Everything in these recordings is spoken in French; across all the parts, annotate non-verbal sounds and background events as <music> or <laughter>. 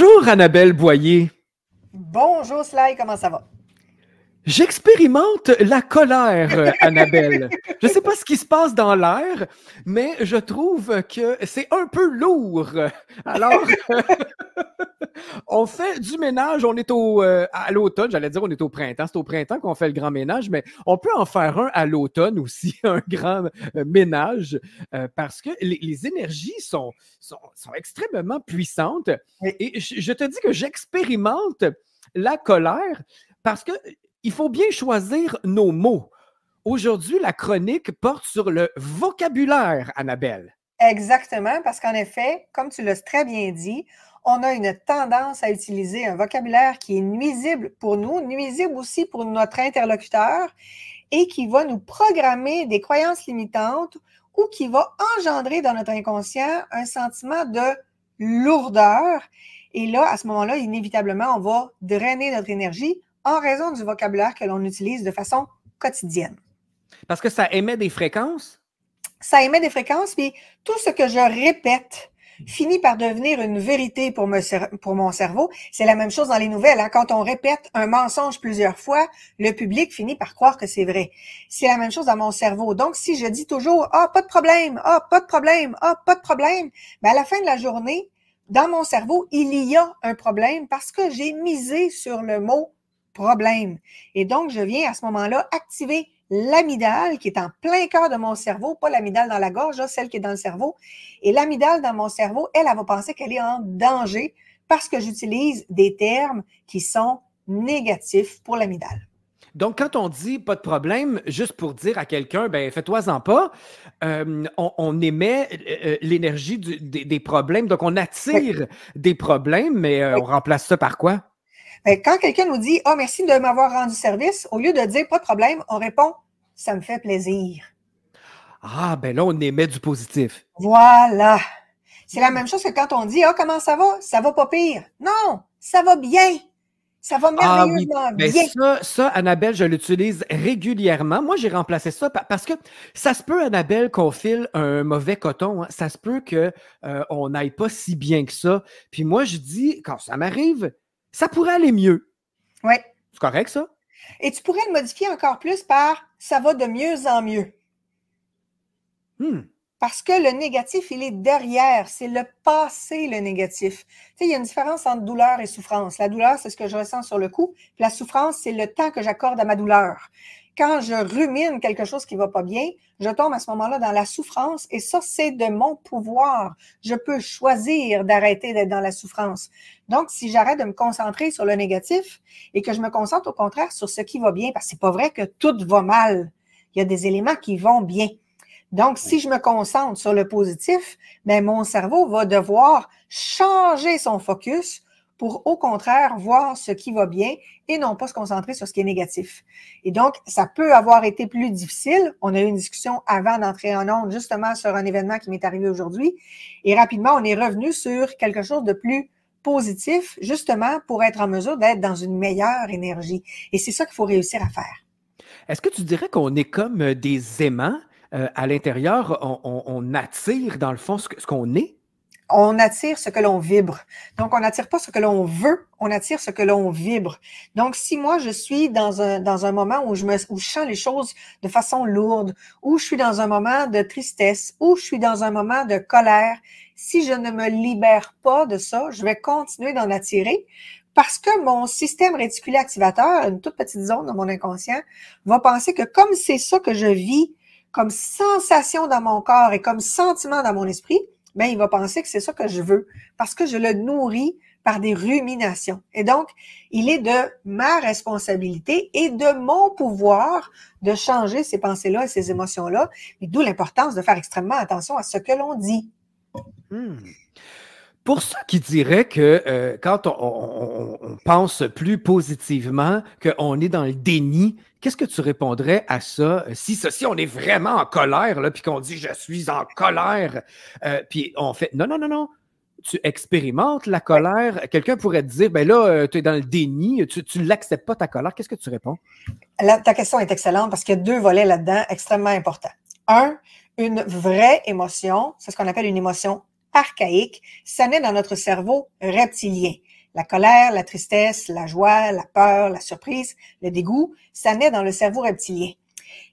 Bonjour Annabelle Boyer. Bonjour Sly, comment ça va? J'expérimente la colère, euh, Annabelle. je ne sais pas ce qui se passe dans l'air, mais je trouve que c'est un peu lourd. Alors, <laughs> on fait du ménage, on est au, euh, à l'automne, j'allais dire on est au printemps, c'est au printemps qu'on fait le grand ménage, mais on peut en faire un à l'automne aussi, <laughs> un grand euh, ménage, parce que les, énergies sont, sont, extrêmement puissantes. Et je te dis que j'expérimente la colère parce que il faut bien choisir nos mots. Aujourd'hui, la chronique porte sur le vocabulaire, Annabelle. Exactement, parce qu'en effet, comme tu l'as très bien dit, on a une tendance à utiliser un vocabulaire qui est nuisible pour nous, nuisible aussi pour notre interlocuteur et qui va nous programmer des croyances limitantes ou qui va engendrer dans notre inconscient un sentiment de lourdeur. Et là, à ce moment-là, inévitablement, on va drainer notre énergie en raison du vocabulaire que l'on utilise de façon quotidienne. Parce que ça émet des fréquences? Ça émet des fréquences, puis tout ce que je répète finit par devenir une vérité pour, pour mon cerveau. C'est la même chose dans les nouvelles. Hein. Quand on répète un mensonge plusieurs fois, le public finit par croire que c'est vrai. C'est la même chose dans mon cerveau. Donc, si je dis toujours « Ah, pas de problème! Ah, pas de problème! Ah, pas de problème! Ben, » à la fin de la journée, dans mon cerveau, il y a un problème parce que j'ai misé sur le mot problème. Et donc, je viens à ce moment-là activer l'amidale qui est en plein cœur de mon cerveau, pas l'amidale dans la gorge, celle qui est dans le cerveau. Et l'amidale dans mon cerveau, elle, elle va penser qu'elle est en danger parce que j'utilise des termes qui sont négatifs pour l'amidale. Donc, quand on dit pas de problème, juste pour dire à quelqu'un, ben fais-toi-en pas, euh, on, émet euh, euh, l'énergie des, problèmes. Donc, on attire des problèmes, mais on remplace ça par quoi? Ben, quand quelqu'un nous dit oh, merci de m'avoir rendu service, au lieu de dire pas de problème, on répond Ça me fait plaisir. Ah, ben là, on émet du positif. Voilà. C'est la même chose que quand on dit Ah, comment ça va? Ça va pas pire. Non, ça va bien. Ça va ah merveilleusement ben, bien. ça, ça, Annabelle, je l'utilise régulièrement. Moi, j'ai remplacé ça parce que ça se peut, Annabelle, qu'on file un mauvais coton. Hein. Ça se peut qu'on euh, n'aille pas si bien que ça. Puis moi, je dis, quand ça m'arrive, ça pourrait aller mieux. Oui. C'est correct, ça? Et tu pourrais le modifier encore plus par ça va de mieux en mieux. Hmm. Parce que le négatif, il est derrière. C'est le passé, le négatif. Tu sais, il y a une différence entre douleur et souffrance. La douleur, c'est ce que je ressens sur le coup. la souffrance, c'est le temps que j'accorde à ma douleur quand je rumine quelque chose qui va pas bien, je tombe à ce moment-là dans la souffrance et ça, c'est de mon pouvoir. Je peux choisir d'arrêter d'être dans la souffrance. Donc, si j'arrête de me concentrer sur le négatif et que je me concentre au contraire sur ce qui va bien, parce que c'est pas vrai que tout va mal. Il y a des éléments qui vont bien. Donc, si je me concentre sur le positif, ben, mon cerveau va devoir changer son focus pour au contraire voir ce qui va bien et non pas se concentrer sur ce qui est négatif. Et donc, ça peut avoir été plus difficile. On a eu une discussion avant d'entrer en onde justement sur un événement qui m'est arrivé aujourd'hui. Et rapidement, on est revenu sur quelque chose de plus positif, justement pour être en mesure d'être dans une meilleure énergie. Et c'est ça qu'il faut réussir à faire. Est-ce que tu dirais qu'on est comme des aimants? Euh, à l'intérieur, on, attire dans le fond ce qu'on est? On attire ce que l'on vibre. Donc, on n'attire pas ce que l'on veut, on attire ce que l'on vibre. Donc, si moi, je suis dans un, dans un moment où je, me, où je les choses de façon lourde, ou je suis dans un moment de tristesse, ou je suis dans un moment de colère, si je ne me libère pas de ça, je vais continuer d'en attirer parce que mon système réticulé activateur, une toute petite zone dans mon inconscient, va penser que comme c'est ça que je vis comme sensation dans mon corps et comme sentiment dans mon esprit, ben, il va penser que c'est ça que je veux parce que je le nourris par des ruminations. Et donc, il est de ma responsabilité et de mon pouvoir de changer ces pensées-là et ces émotions-là, d'où l'importance de faire extrêmement attention à ce que l'on dit. Hmm. Pour ceux qui diraient que euh, quand on, pense plus positivement, qu'on est dans le déni, qu'est-ce que tu répondrais à ça? Si, si on est vraiment en colère, puis qu'on dit je suis en colère, euh, puis on fait non, non, non, non. Tu expérimentes la colère. Quelqu'un pourrait te dire, ben là, euh, tu es dans le déni, tu ne l'acceptes pas ta colère. Qu'est-ce que tu réponds? ta question est excellente parce qu'il y a deux volets là-dedans extrêmement importants. Un, une vraie émotion, c'est ce qu'on appelle une émotion archaïque, ça naît dans notre cerveau reptilien. La colère, la tristesse, la joie, la peur, la surprise, le dégoût, ça naît dans le cerveau reptilien.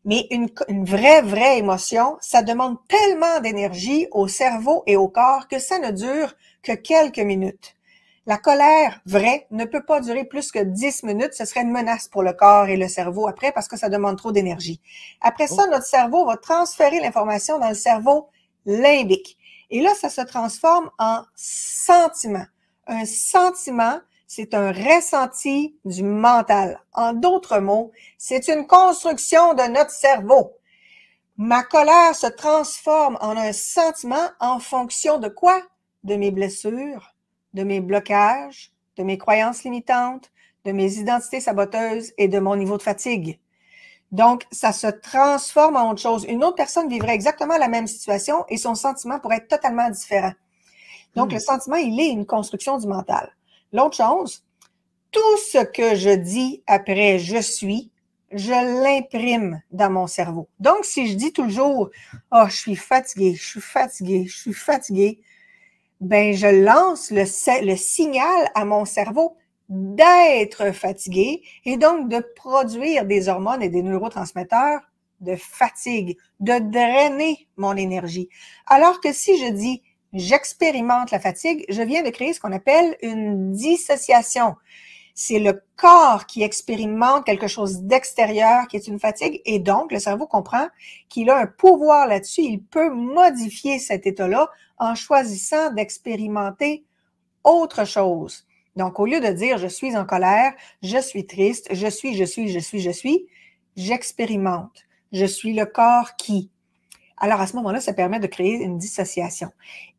Mais une, une vraie, vraie émotion, ça demande tellement d'énergie au cerveau et au corps que ça ne dure que quelques minutes. La colère vraie ne peut pas durer plus que 10 minutes. Ce serait une menace pour le corps et le cerveau après parce que ça demande trop d'énergie. Après ça, notre cerveau va transférer l'information dans le cerveau limbique. Et là, ça se transforme en sentiment. Un sentiment, c'est un ressenti du mental. En d'autres mots, c'est une construction de notre cerveau. Ma colère se transforme en un sentiment en fonction de quoi? De mes blessures, de mes blocages, de mes croyances limitantes, de mes identités saboteuses et de mon niveau de fatigue. Donc, ça se transforme en autre chose. Une autre personne vivrait exactement la même situation et son sentiment pourrait être totalement différent. Donc, le hmm. sentiment, il est une construction du mental. L'autre chose, tout ce que je dis après je suis, je l'imprime dans mon cerveau. Donc, si je dis toujours, oh, je suis fatigué, je suis fatigué, je suis fatigué, ben, je lance le, le signal à mon cerveau d'être fatigué et donc de produire des hormones et des neurotransmetteurs de fatigue, de drainer mon énergie. Alors que si je dis j'expérimente la fatigue, je viens de créer ce qu'on appelle une dissociation. C'est le corps qui expérimente quelque chose d'extérieur qui est une fatigue et donc le cerveau comprend qu'il a un pouvoir là-dessus. Il peut modifier cet état-là en choisissant d'expérimenter autre chose. Donc, au lieu de dire je suis en colère, je suis triste, je suis, je suis, je suis, je suis, j'expérimente. Je suis le corps qui. Alors, à ce moment-là, ça permet de créer une dissociation.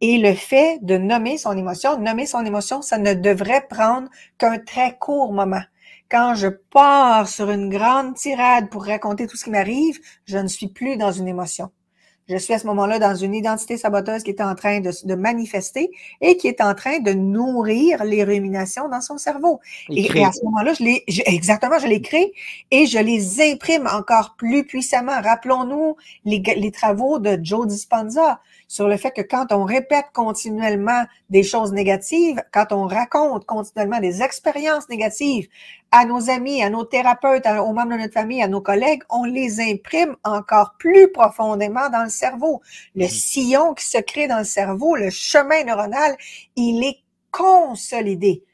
Et le fait de nommer son émotion, nommer son émotion, ça ne devrait prendre qu'un très court moment. Quand je pars sur une grande tirade pour raconter tout ce qui m'arrive, je ne suis plus dans une émotion. Je suis à ce moment-là dans une identité saboteuse qui est en train de, de, manifester et qui est en train de nourrir les ruminations dans son cerveau. Et, à ce moment-là, je les, exactement, je les crée et je les imprime encore plus puissamment. Rappelons-nous les, les travaux de Joe Dispenza sur le fait que quand on répète continuellement des choses négatives, quand on raconte continuellement des expériences négatives à nos amis, à nos thérapeutes, aux membres de notre famille, à nos collègues, on les imprime encore plus profondément dans le cerveau. Le mm. sillon qui se crée dans le cerveau, le chemin neuronal, il est consolidé.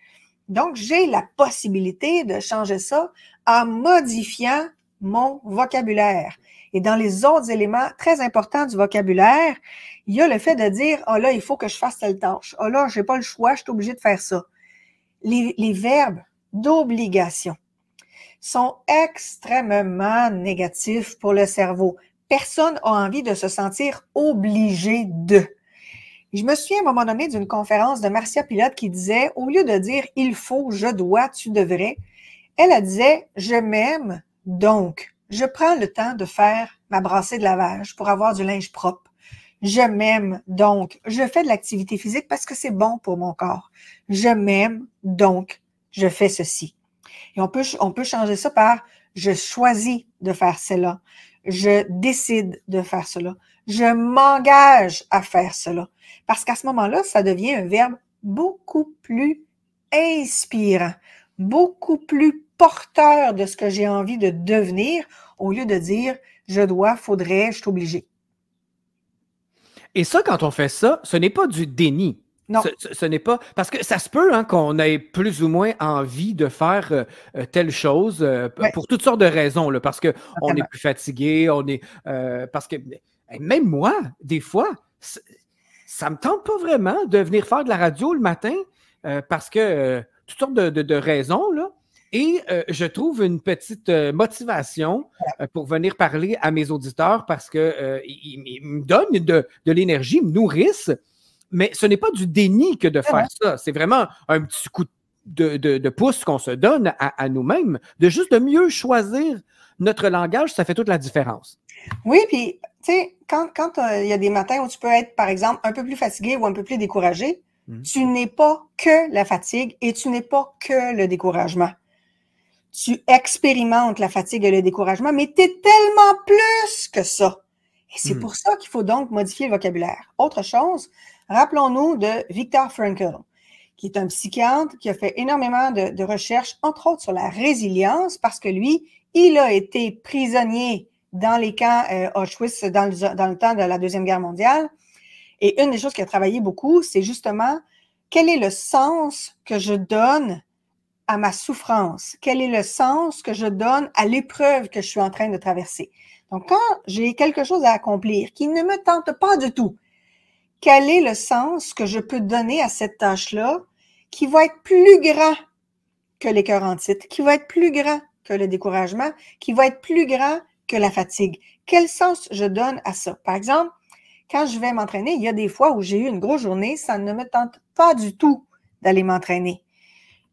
Donc, j'ai la possibilité de changer ça en modifiant mon vocabulaire. Et dans les autres éléments très importants du vocabulaire, il y a le fait de dire, oh là, il faut que je fasse telle tâche. Oh là, j'ai pas le choix, je suis obligé de faire ça. Les, verbes d'obligation sont extrêmement négatifs pour le cerveau. Personne n'a envie de se sentir obligé de. Je me souviens à un moment donné d'une conférence de Marcia Pilote qui disait, au lieu de dire il faut, je dois, tu devrais, elle, disait je m'aime, donc je prends le temps de faire ma brassée de lavage pour avoir du linge propre. Je m'aime, donc je fais de l'activité physique parce que c'est bon pour mon corps. Je m'aime, donc je fais ceci. Et on peut, on peut changer ça par je choisis de faire cela. Je décide de faire cela. Je m'engage à faire cela. Parce qu'à ce moment-là, ça devient un verbe beaucoup plus inspirant, beaucoup plus porteur de ce que j'ai envie de devenir au lieu de dire je dois, faudrait, je suis obligé. Et ça, quand on fait ça, ce n'est pas du déni. Non. Ce, n'est pas. Parce que ça se peut hein, qu'on ait plus ou moins envie de faire euh, euh, telle chose euh, pour toutes sortes de raisons. Là, parce qu'on est plus fatigué, on est. parce que même moi, des fois, ça ne me tente pas vraiment de venir faire de la radio le matin parce que toutes sortes de, de raisons. Là, et euh, je trouve une petite euh, motivation euh, pour venir parler à mes auditeurs parce qu'ils me donnent de, l'énergie, me nourrissent, mais ce n'est pas du déni que de faire ça. C'est vraiment un petit coup de, pouce qu'on se donne à, nous-mêmes, de juste de mieux choisir notre langage, ça fait toute la différence. Oui, puis, tu sais, quand il y a des matins où tu peux être, par exemple, un peu plus fatigué ou un peu plus découragé, mmh. tu n'es pas que la fatigue et tu n'es pas que le découragement tu expérimentes la fatigue et le découragement, mais tu es tellement plus que ça. Et c'est hmm. pour ça qu'il faut donc modifier le vocabulaire. Autre chose, Rappelons-nous de Viktor Frankl, qui est un psychiatre qui a fait énormément de, recherches, entre autres sur la résilience, parce que lui, il a été prisonnier dans les camps euh, Auschwitz dans le, dans le temps de la Deuxième Guerre mondiale. Et une des choses qu'il a travaillé beaucoup, c'est justement quel est le sens que je donne à ma souffrance? Quel est le sens que je donne à l'épreuve que je suis en train de traverser? Donc, quand j'ai quelque chose à accomplir qui ne me tente pas du tout, quel est le sens que je peux donner à cette tâche-là qui va être plus grand que les cœurs en titre, qui va être plus grand que le découragement, qui va être plus grand que la fatigue? Quel sens je donne à ça? Par exemple, quand je vais m'entraîner, il y a des fois où j'ai eu une grosse journée, ça ne me tente pas du tout d'aller m'entraîner.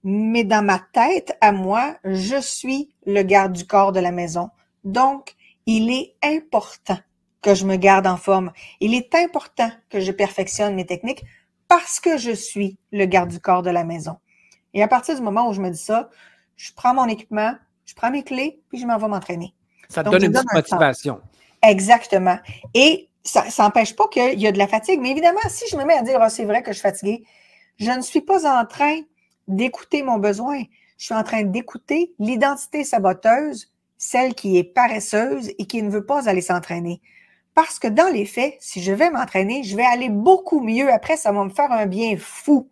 Mais dans ma tête, à moi, je suis le garde du corps de la maison. Donc, il est important que je me garde en forme. Il est important que je perfectionne mes techniques parce que je suis le garde du corps de la maison. Et à partir du moment où je me dis ça, je prends mon équipement, je prends mes clés, puis je m'en vais m'entraîner. Ça te donne une petite motivation. Exactement. Et ça n'empêche pas qu'il y a de la fatigue. Mais évidemment, si je me mets à dire, oh, c'est vrai que je suis fatiguée, je ne suis pas en train d'écouter mon besoin. Je suis en train d'écouter l'identité saboteuse, celle qui est paresseuse et qui ne veut pas aller s'entraîner. Parce que dans les faits, si je vais m'entraîner, je vais aller beaucoup mieux. Après, ça va me faire un bien fou.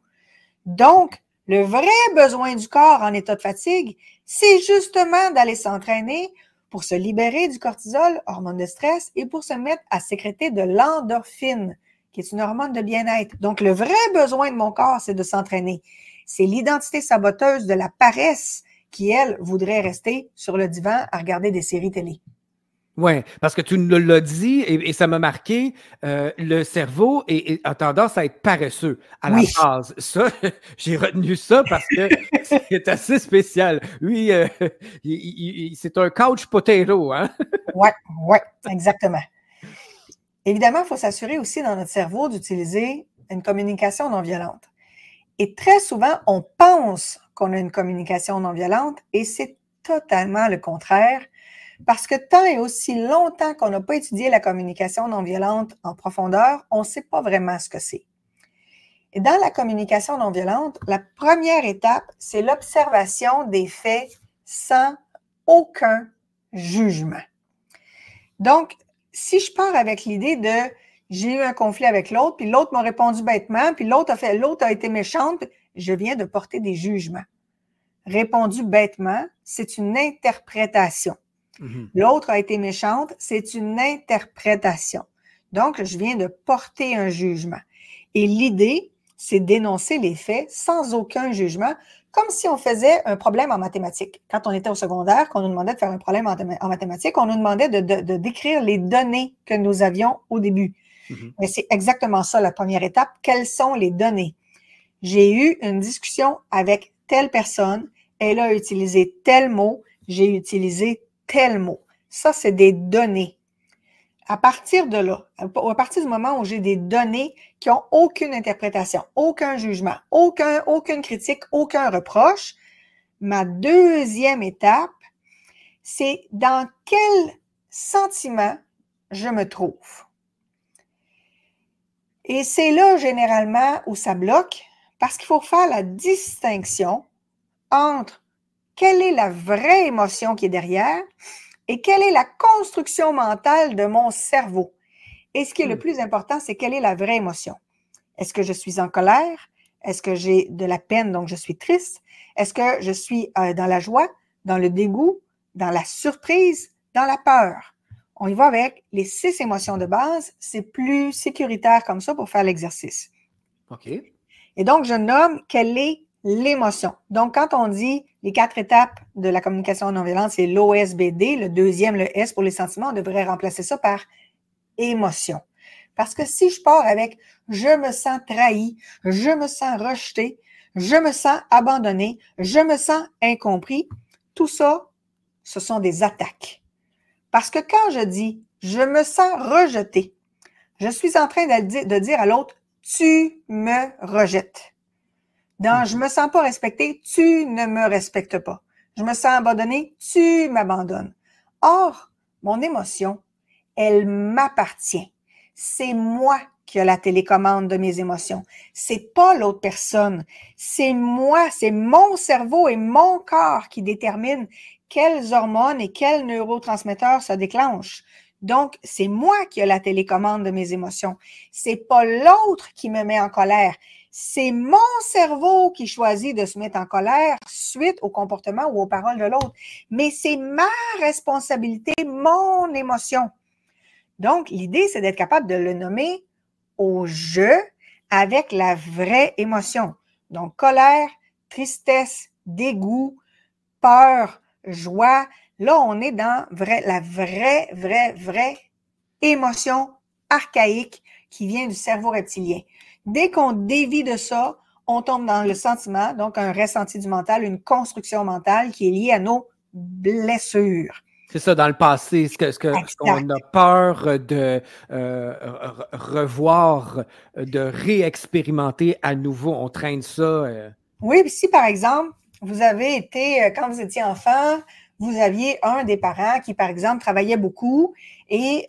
Donc, le vrai besoin du corps en état de fatigue, c'est justement d'aller s'entraîner pour se libérer du cortisol, hormone de stress, et pour se mettre à sécréter de l'endorphine, qui est une hormone de bien-être. Donc, le vrai besoin de mon corps, c'est de s'entraîner. C'est l'identité saboteuse de la paresse qui, elle, voudrait rester sur le divan à regarder des séries télé. Oui, parce que tu nous l'as dit et, ça m'a marqué, euh, le cerveau a tendance à être paresseux à la base. Ça, <laughs> j'ai retenu ça parce que <laughs> c'est assez spécial. Oui, euh, <laughs> c'est un couch potato. Hein? oui, ouais, exactement. Évidemment, il faut s'assurer aussi dans notre cerveau d'utiliser une communication non violente. Et très souvent, on pense qu'on a une communication non violente et c'est totalement le contraire parce que tant et aussi longtemps qu'on n'a pas étudié la communication non violente en profondeur, on ne sait pas vraiment ce que c'est. Et dans la communication non violente, la première étape, c'est l'observation des faits sans aucun jugement. Donc, si je pars avec l'idée de j'ai eu un conflit avec l'autre, puis l'autre m'a répondu bêtement, puis l'autre a fait, l'autre a été méchante, je viens de porter des jugements. Répondu bêtement, c'est une interprétation. Mhm. L'autre a été méchante, c'est une interprétation. Donc, je viens de porter un jugement. Et l'idée, c'est d'énoncer les faits sans aucun jugement, comme si on faisait un problème en mathématiques. Quand on était au secondaire, qu'on nous demandait de faire un problème en, mathématiques, on nous demandait de, décrire les données que nous avions au début. Mhm. Mais c'est exactement ça la première étape. Quelles sont les données? J'ai eu une discussion avec telle personne, elle a utilisé tel mot, j'ai utilisé tel mot. Ça, c'est des données. À partir de là, à partir du moment où j'ai des données qui n'ont aucune interprétation, aucun jugement, aucun, aucune critique, aucun reproche, ma deuxième étape, c'est dans quel sentiment je me trouve? Et c'est là généralement où ça bloque parce qu'il faut faire la distinction entre quelle est la vraie émotion qui est derrière et quelle est la construction mentale de mon cerveau. Et ce qui est le hmm. plus important, c'est quelle est la vraie émotion. Est-ce que je suis en colère? Est-ce que j'ai de la peine, donc je suis triste? Est-ce que je suis euh, dans la joie, dans le dégoût, dans la surprise, dans la peur? On y va avec les six émotions de base. C'est plus sécuritaire comme ça pour faire l'exercice. OK. Et donc, je nomme quelle est l'émotion. Donc, quand on dit les quatre étapes de la communication non violente, c'est l'OSBD, le deuxième, le S pour les sentiments, on devrait remplacer ça par émotion. Parce que si je pars avec je me sens trahi, je me sens rejeté, je me sens abandonné, je me sens incompris, tout ça, ce sont des attaques. Parce que quand je dis je me sens rejeté, je suis en train de dire à l'autre tu me rejettes. Dans je me sens pas respecté, tu ne me respectes pas. Je me sens abandonné, tu m'abandonnes. Or, mon émotion, elle m'appartient. C'est moi qui a la télécommande de mes émotions. C'est pas l'autre personne. C'est moi, c'est mon cerveau et mon corps qui déterminent quelles hormones et quels neurotransmetteurs se déclenchent. Donc, c'est moi qui ai la télécommande de mes émotions. C'est pas l'autre qui me met en colère. C'est mon cerveau qui choisit de se mettre en colère suite au comportement ou aux paroles de l'autre. Mais c'est ma responsabilité, mon émotion. Donc, l'idée, c'est d'être capable de le nommer au jeu avec la vraie émotion. Donc, colère, tristesse, dégoût, peur, joie. Là, on est dans la vraie, vraie, vraie émotion archaïque qui vient du cerveau reptilien. Dès qu'on dévie de ça, on tombe dans le sentiment, donc un ressenti du mental, une construction mentale qui est liée à nos blessures. C'est ça, dans le passé, ce qu'on ce que, a peur de euh, revoir, de réexpérimenter à nouveau, on traîne ça. Euh. Oui, puis si par exemple, vous avez été, euh, quand vous étiez enfant, vous aviez un des parents qui, par exemple, travaillait beaucoup et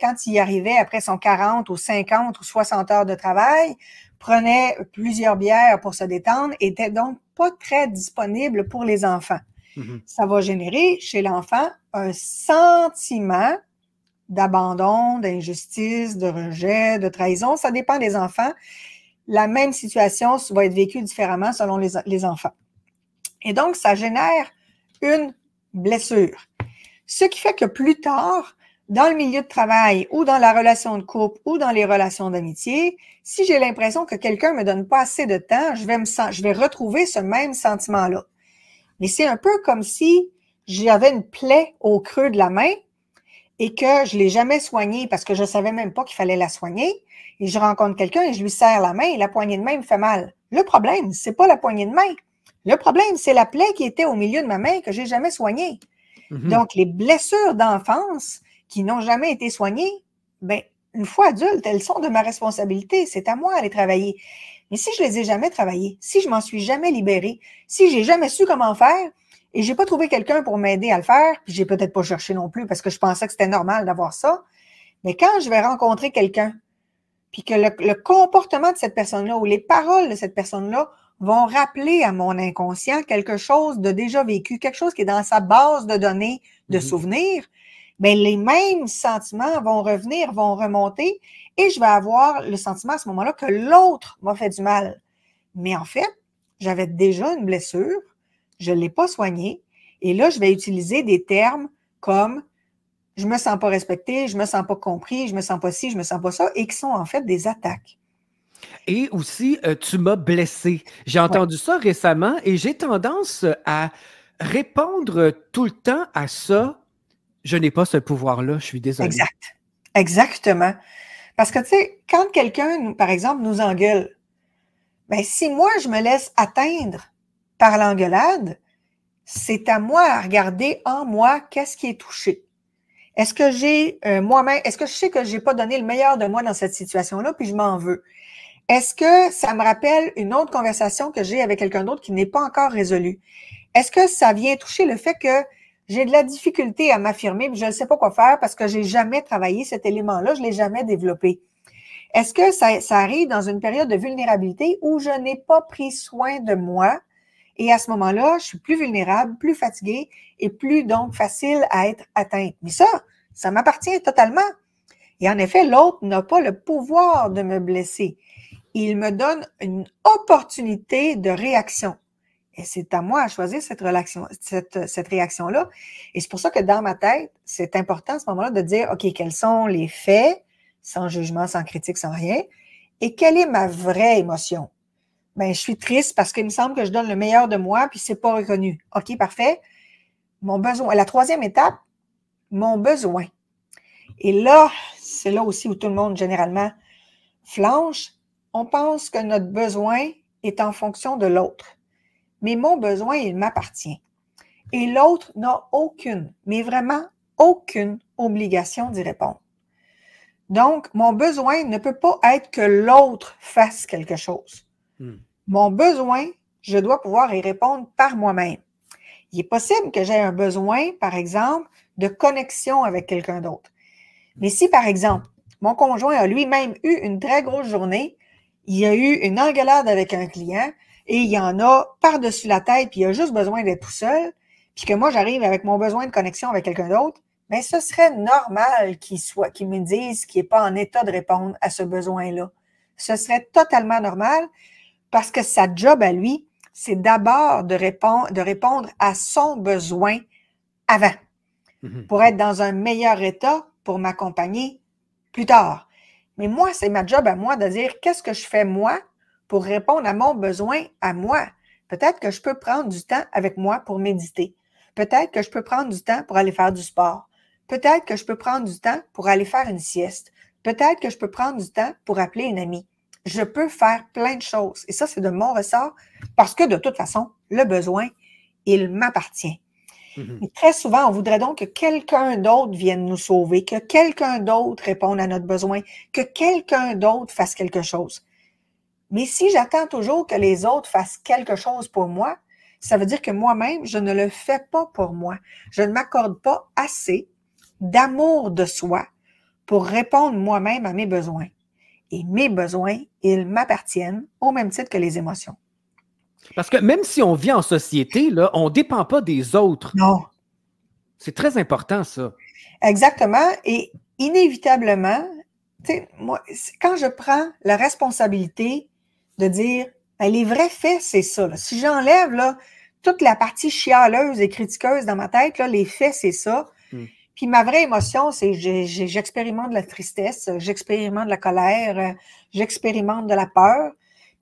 quand il arrivait après son 40 ou 50 ou 60 heures de travail, prenait plusieurs bières pour se détendre, était donc pas très disponible pour les enfants. Mm-hmm. Ça va générer chez l'enfant un sentiment d'abandon, d'injustice, de rejet, de trahison. Ça dépend des enfants. La même situation va être vécue différemment selon les, enfants. Et donc, ça génère une blessure. Ce qui fait que plus tard, dans le milieu de travail ou dans la relation de couple ou dans les relations d'amitié, si j'ai l'impression que quelqu'un me donne pas assez de temps, je vais, me, je vais retrouver ce même sentiment-là. Mais c'est un peu comme si j'avais une plaie au creux de la main et que je l'ai jamais soignée parce que je savais même pas qu'il fallait la soigner. Et je rencontre quelqu'un et je lui serre la main et la poignée de main me fait mal. Le problème, c'est pas la poignée de main. Le problème, c'est la plaie qui était au milieu de ma main que j'ai jamais soignée. Mhm. Donc, les blessures d'enfance qui n'ont jamais été soignées, ben, une fois adulte, elles sont de ma responsabilité. C'est à moi d'aller travailler. Mais si je les ai jamais travaillées, si je m'en suis jamais libérée, si j'ai jamais su comment faire, et j'ai pas trouvé quelqu'un pour m'aider à le faire, puis j'ai peut-être pas cherché non plus parce que je pensais que c'était normal d'avoir ça. Mais quand je vais rencontrer quelqu'un, puis que le, comportement de cette personne-là ou les paroles de cette personne-là vont rappeler à mon inconscient quelque chose de déjà vécu, quelque chose qui est dans sa base de données, de mm-hmm. souvenirs, bien, les mêmes sentiments vont revenir, vont remonter, et je vais avoir le sentiment à ce moment-là que l'autre m'a fait du mal. Mais en fait, j'avais déjà une blessure, je ne l'ai pas soignée, et là, je vais utiliser des termes comme je me sens pas respecté, je me sens pas compris, je me sens pas ci, je me sens pas ça, et qui sont en fait des attaques. Et aussi, euh, tu m'as blessé. J'ai entendu ça récemment et j'ai tendance à répondre tout le temps à ça. Je n'ai pas ce pouvoir-là, je suis désolé. Exact. Exactement. Parce que, tu sais, quand quelqu'un, par exemple, nous engueule, ben, si moi, je me laisse atteindre par l'engueulade, c'est à moi à regarder en moi qu'est-ce qui est touché. Est-ce que j'ai euh, moi-même, est-ce que je sais que j'ai pas donné le meilleur de moi dans cette situation-là, puis je m'en veux? Est-ce que ça me rappelle une autre conversation que j'ai avec quelqu'un d'autre qui n'est pas encore résolue? Est-ce que ça vient toucher le fait que j'ai de la difficulté à m'affirmer, puis je ne sais pas quoi faire parce que j'ai jamais travaillé cet élément-là, je l'ai jamais développé? Est-ce que ça, ça, arrive dans une période de vulnérabilité où je n'ai pas pris soin de moi et à ce moment-là, je suis plus vulnérable, plus fatiguée et plus donc facile à être atteinte? Mais ça, ça m'appartient totalement. Et en effet, l'autre n'a pas le pouvoir de me blesser. Il me donne une opportunité de réaction. Et c'est à moi à choisir cette, réaction-là. Et c'est pour ça que dans ma tête, c'est important à ce moment-là de dire, OK, quels sont les faits, sans jugement, sans critique, sans rien, et quelle est ma vraie émotion? Ben, je suis triste parce qu'il me semble que je donne le meilleur de moi, puis c'est pas reconnu. OK, parfait. Mon besoin. La troisième étape, mon besoin. Et là, c'est là aussi où tout le monde, généralement, flanche. On pense que notre besoin est en fonction de l'autre mais mon besoin, il m'appartient. Et l'autre n'a aucune, mais vraiment aucune obligation d'y répondre. Donc, mon besoin ne peut pas être que l'autre fasse quelque chose. Hmm. Mon besoin, je dois pouvoir y répondre par moi-même. Il est possible que j'ai un besoin, par exemple, de connexion avec quelqu'un d'autre. Mais si, par exemple, Mon conjoint a lui-même eu une très grosse journée. Il a eu une engueulade avec un client et il y en a par-dessus la tête, puis il a juste besoin d'être tout seul, puis que moi, j'arrive avec mon besoin de connexion avec quelqu'un d'autre, mais ce serait normal qu'il soit, qu'il me dise qu'il n'est pas en état de répondre à ce besoin-là. Ce serait totalement normal parce que sa job à lui, c'est d'abord de répondre, de répondre à son besoin avant mhm. pour être dans un meilleur état pour m'accompagner plus tard. Mais moi, c'est ma job à moi de dire qu'est-ce que je fais moi pour répondre à mon besoin à moi? Peut-être que je peux prendre du temps avec moi pour méditer. Peut-être que je peux prendre du temps pour aller faire du sport. Peut-être que je peux prendre du temps pour aller faire une sieste. Peut-être que je peux prendre du temps pour appeler une amie. Je peux faire plein de choses. Et ça, c'est de mon ressort parce que de toute façon, le besoin, il m'appartient. Mhm. Très souvent, on voudrait donc que quelqu'un d'autre vienne nous sauver, que quelqu'un d'autre réponde à notre besoin, que quelqu'un d'autre fasse quelque chose. Mais si j'attends toujours que les autres fassent quelque chose pour moi, ça veut dire que moi-même, je ne le fais pas pour moi. Je ne m'accorde pas assez d'amour de soi pour répondre moi-même à mes besoins. Et mes besoins, ils m'appartiennent au même titre que les émotions. Parce que même si on vit en société, là, on ne dépend pas des autres. Non. C'est très important, ça. Exactement. Et inévitablement, moi, quand je prends la responsabilité de dire ben, les vrais faits, c'est ça. Si j'enlève là, toute la partie chialeuse et critiqueuse dans ma tête, là, les faits, c'est ça. Hmm. Puis ma vraie émotion, c'est j'expérimente de la tristesse, j'expérimente de la colère, j'expérimente de la peur.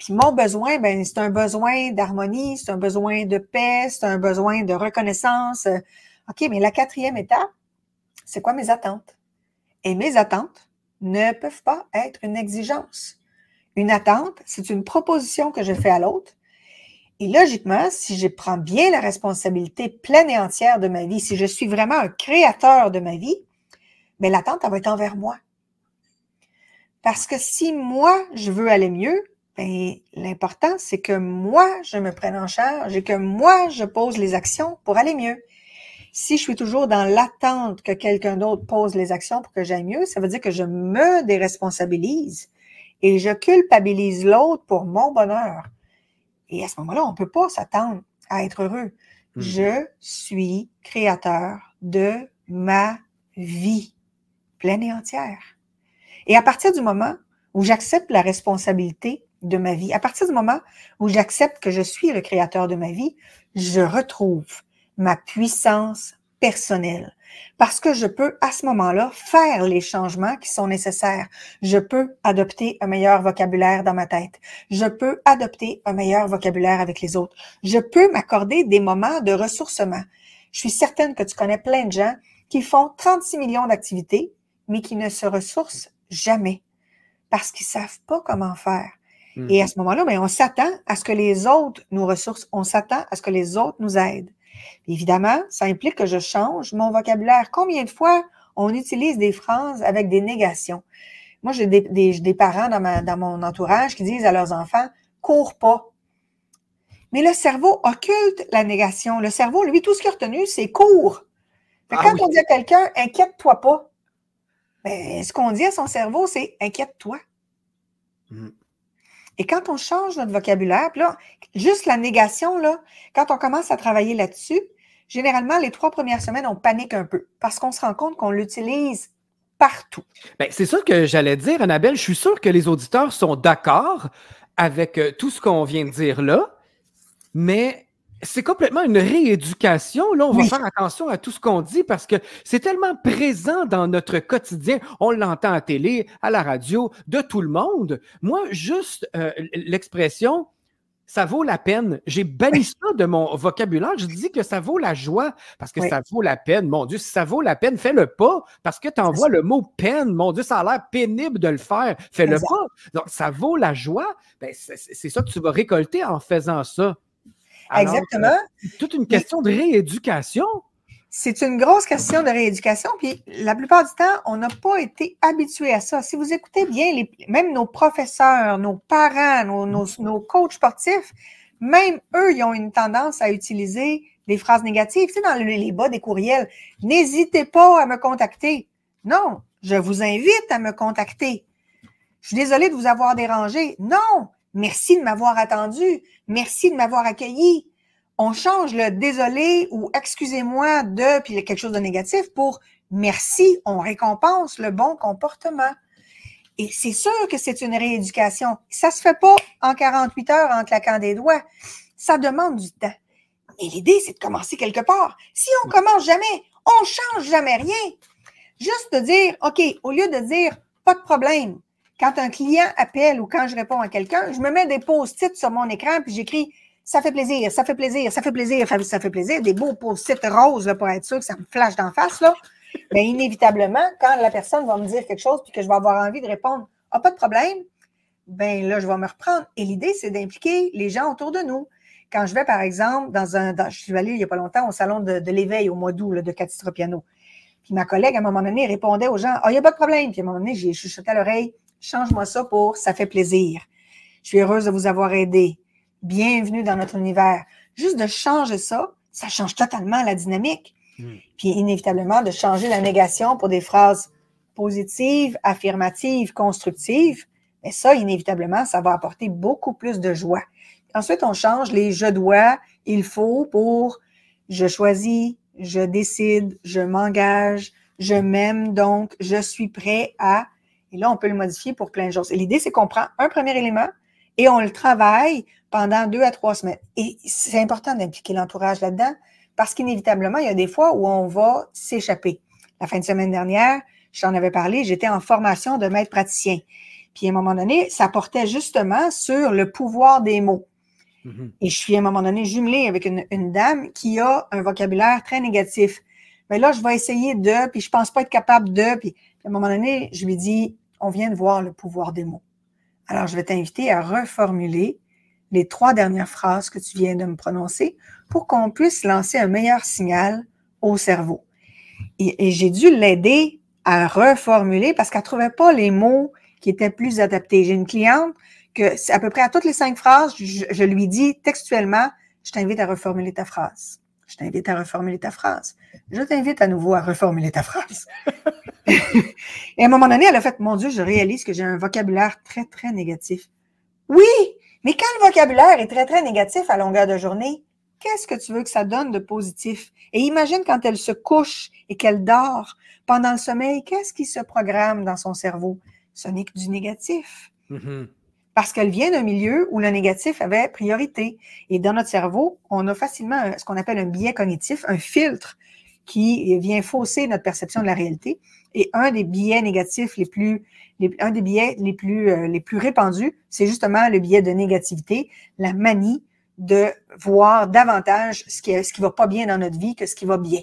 Puis mon besoin, ben, c'est un besoin d'harmonie, c'est un besoin de paix, c'est un besoin de reconnaissance. OK, mais la quatrième étape, c'est quoi mes attentes? Et mes attentes ne peuvent pas être une exigence. Une attente, c'est une proposition que je fais à l'autre. Et logiquement, si je prends bien la responsabilité pleine et entière de ma vie, si je suis vraiment un créateur de ma vie, mais ben, l'attente, elle va être envers moi. Parce que si moi, je veux aller mieux, ben, l'important, c'est que moi, je me prenne en charge et que moi, je pose les actions pour aller mieux. Si je suis toujours dans l'attente que quelqu'un d'autre pose les actions pour que j'aille mieux, ça veut dire que je me déresponsabilise et je culpabilise l'autre pour mon bonheur. Et à ce moment-là, on ne peut pas s'attendre à être heureux. Hmm. Je suis créateur de ma vie pleine et entière. Et à partir du moment où j'accepte la responsabilité de ma vie. À partir du moment où j'accepte que je suis le créateur de ma vie, je retrouve ma puissance personnelle. Parce que je peux, à ce moment-là, faire les changements qui sont nécessaires. Je peux adopter un meilleur vocabulaire dans ma tête. Je peux adopter un meilleur vocabulaire avec les autres. Je peux m'accorder des moments de ressourcement. Je suis certaine que tu connais plein de gens qui font 36 millions d'activités, mais qui ne se ressourcent jamais parce qu'ils savent pas comment faire. Et à mhm. ce moment-là, ben, on s'attend à ce que les autres nous ressourcent, on s'attend à ce que les autres nous aident. évidemment, ça implique que je change mon vocabulaire. Combien de fois on utilise des phrases avec des négations? Moi, j'ai des, parents dans, dans mon entourage qui disent à leurs enfants, cours pas. Mais le cerveau occulte la négation. Le cerveau, lui, tout ce qu'il a retenu, c'est cours. Ah quand on dit à quelqu'un, inquiète-toi pas, ben, ce qu'on dit à son cerveau, c'est inquiète-toi. Mm. Et quand on change notre vocabulaire, là, juste la négation, là, quand on commence à travailler là-dessus, généralement, les trois premières semaines, on panique un peu parce qu'on se rend compte qu'on l'utilise partout. Ben, c'est ça que j'allais dire, Annabelle. Je suis sûr que les auditeurs sont d'accord avec euh, tout ce qu'on vient de dire là, mais c'est complètement une rééducation. Là, on va faire attention à tout ce qu'on dit parce que c'est tellement présent dans notre quotidien. On l'entend à télé, à la radio, de tout le monde. Moi, juste euh, l'expression ça vaut la peine. J'ai banni <laughs> ça de mon vocabulaire. Je dis que ça vaut la joie parce que ça vaut la peine. Mon Dieu, si ça vaut la peine, fais-le pas parce que tu envoies le mot peine. Mon Dieu, ça a l'air pénible de le faire. Fais-le pas. Donc, ça vaut la joie. Ben, c'est ça que tu vas récolter en faisant ça. Exactement. C'est toute une question de rééducation. C'est une grosse question de rééducation. Puis la plupart du temps, on n'a pas été habitué à ça. Si vous écoutez bien, les, même nos professeurs, nos parents, nos, nos, coachs sportifs, même eux, ils ont une tendance à utiliser des phrases négatives. Tu sais, dans les bas des courriels, n'hésitez pas à me contacter. Non, Je vous invite à me contacter. Je suis désolée de vous avoir dérangé. Non, merci de m'avoir attendu. Merci de m'avoir accueilli. On change le désolé ou excusez-moi de, puis quelque chose de négatif pour merci, on récompense le bon comportement. Et c'est sûr que c'est une rééducation. Ça se fait pas en 48 heures en claquant des doigts. Ça demande du temps. Mais l'idée, c'est de commencer quelque part. Si on commence jamais, on change jamais rien. Juste de dire, OK, au lieu de dire, pas de problème. Quand un client appelle ou quand je réponds à quelqu'un, je me mets des post-it sur mon écran puis j'écris, ça fait plaisir, ça fait plaisir, ça fait plaisir, ça fait plaisir, des beaux post-it roses là, pour être sûr que ça me flash d'en face. Là. Mais <laughs> inévitablement, quand la personne va me dire quelque chose puis que je vais avoir envie de répondre, ah, pas de problème, ben là, je vais me reprendre. Et l'idée, c'est d'impliquer les gens autour de nous. Quand je vais, par exemple, dans un. je suis allée il n'y a pas longtemps au salon de, l'éveil au mois d'août de Catistropiano. Puis ma collègue, à un moment donné, répondait aux gens Ah, il n'y a pas de problème. Puis à un moment donné, j'ai chuchoté à l'oreille Change-moi ça pour ça fait plaisir. Je suis heureuse de vous avoir aidé. Bienvenue dans notre univers. Juste de changer ça, ça change totalement la dynamique. Hmm. Puis inévitablement, de changer la négation pour des phrases positives, affirmatives, constructives. Mais ça, inévitablement, ça va apporter beaucoup plus de joie. Ensuite, on change les je dois, il faut pour je choisis, je décide, je m'engage, je m'aime, donc je suis prêt à. Et là, on peut le modifier pour plein de choses. Et l'idée, c'est qu'on prend un premier élément et on le travaille pendant deux à trois semaines. Et c'est important d'impliquer l'entourage là-dedans parce qu'inévitablement, il y a des fois où on va s'échapper. La fin de semaine dernière, j'en avais parlé, j'étais en formation de maître praticien. Puis à un moment donné, ça portait justement sur le pouvoir des mots. Mm-hmm. Et je suis à un moment donné jumelée avec une, dame qui a un vocabulaire très négatif. Mais là, je vais essayer de, puis je pense pas être capable de, puis à un moment donné, je lui dis, on vient de voir le pouvoir des mots. Alors, je vais t'inviter à reformuler les trois dernières phrases que tu viens de me prononcer pour qu'on puisse lancer un meilleur signal au cerveau. Et, j'ai dû l'aider à reformuler parce qu'elle ne trouvait pas les mots qui étaient plus adaptés. J'ai une cliente que à peu près à toutes les cinq phrases, je, lui dis textuellement, je t'invite à reformuler ta phrase. Je t'invite à reformuler ta phrase. Je t'invite à nouveau à reformuler ta phrase. <laughs> et à un moment donné, elle a fait, mon Dieu, je réalise que j'ai un vocabulaire très, très négatif. Oui, mais quand le vocabulaire est très, très négatif à longueur de journée, qu'est-ce que tu veux que ça donne de positif? Et imagine quand elle se couche et qu'elle dort pendant le sommeil, qu'est-ce qui se programme dans son cerveau? Ce n'est que du négatif. Mm-hmm. Parce qu'elle vient d'un milieu où le négatif avait priorité. Et dans notre cerveau, on a facilement ce qu'on appelle un biais cognitif, un filtre qui vient fausser notre perception de la réalité. Et un des biais négatifs les plus, un des biais les plus, euh, les plus répandus, c'est justement le biais de négativité, la manie de voir davantage ce qui, ce qui va pas bien dans notre vie que ce qui va bien.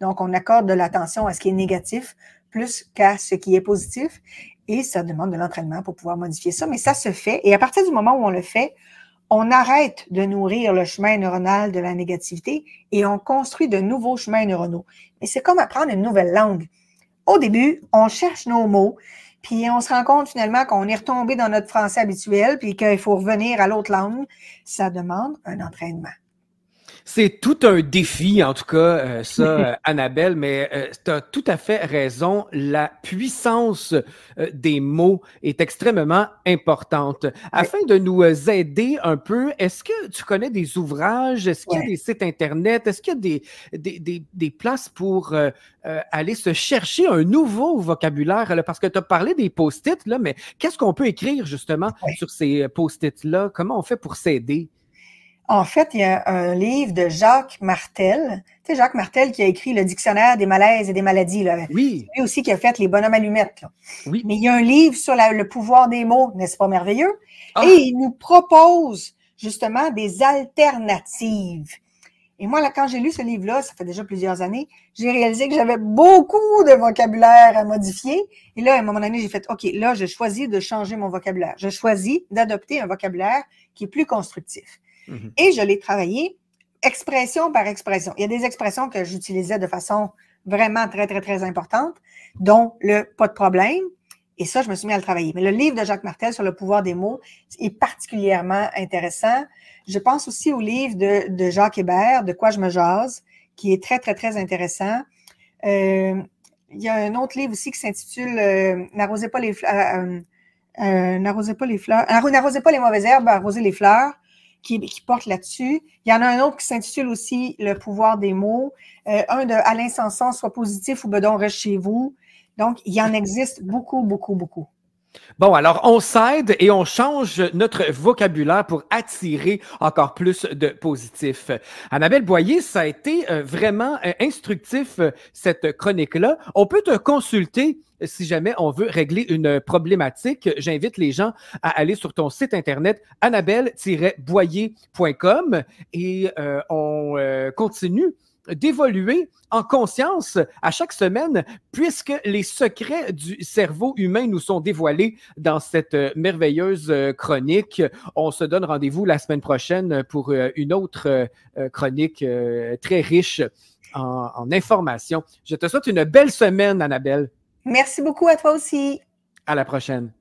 Donc, on accorde de l'attention à ce qui est négatif plus qu'à ce qui est positif. Et ça demande de l'entraînement pour pouvoir modifier ça. Mais ça se fait. Et à partir du moment où on le fait, on arrête de nourrir le chemin neuronal de la négativité et on construit de nouveaux chemins neuronaux. Mais c'est comme apprendre une nouvelle langue. Au début, on cherche nos mots, puis on se rend compte finalement qu'on est retombé dans notre français habituel, puis qu'il faut revenir à l'autre langue. Ça demande un entraînement. C'est tout un défi, en tout cas, euh, ça, <laughs> euh, Annabelle, mais euh, tu as tout à fait raison. La puissance des mots est extrêmement importante. Afin de nous aider un peu, est-ce que tu connais des ouvrages? Est-ce qu'il y a des sites Internet? Est-ce qu'il y a des, des, des, des places pour aller se chercher un nouveau vocabulaire? Parce que tu as parlé des post-it, là, mais qu'est-ce qu'on peut écrire justement sur ces post-it-là? Comment on fait pour s'aider? En fait, il y a un livre de Jacques Martel. Tu sais, Jacques Martel qui a écrit le Dictionnaire des malaises et des maladies. Là. Oui. Lui aussi qui a fait les bonhommes allumettes. Là. Oui. Mais il y a un livre sur le pouvoir des mots, n'est-ce pas merveilleux? Ah. Et il nous propose justement des alternatives. Et moi, là, quand j'ai lu ce livre-là, ça fait déjà plusieurs années, j'ai réalisé que j'avais beaucoup de vocabulaire à modifier. Et là, à un moment donné, j'ai fait, OK, là, je choisis de changer mon vocabulaire. Je choisis d'adopter un vocabulaire qui est plus constructif. Mhm. Et je l'ai travaillé expression par expression. Il y a des expressions que j'utilisais de façon vraiment très, très, très importante, dont le pas de problème. Et ça, je me suis mis à le travailler. Mais le livre de Jacques Martel sur le pouvoir des mots est particulièrement intéressant. Je pense aussi au livre de, Jacques Hébert, De quoi je me jase, qui est très, très, très intéressant. Euh, il y a un autre livre aussi qui s'intitule N'arrosez pas les fleurs. N'arrosez pas les fleurs. N'arrosez pas les mauvaises herbes, arrosez les fleurs. Qui, qui, porte là-dessus. Il y en a un autre qui s'intitule aussi Le pouvoir des mots. un de Alain Sanson, Soit positif ou Bedon reste chez vous. Donc, il y en existe beaucoup, beaucoup, beaucoup. Bon, alors on s'aide et on change notre vocabulaire pour attirer encore plus de positifs. Annabelle Boyer, ça a été euh, vraiment euh, instructif, euh, cette chronique-là. On peut te consulter si jamais on veut régler une problématique. J'invite les gens à aller sur ton site internet annabelle-boyer.com et on continue d'évoluer en conscience à chaque semaine, puisque les secrets du cerveau humain nous sont dévoilés dans cette euh, merveilleuse euh, chronique. On se donne rendez-vous la semaine prochaine pour euh, une autre chronique très riche en, en informations. Je te souhaite une belle semaine, Annabelle. Merci beaucoup à toi aussi. À la prochaine.